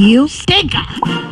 You stinker!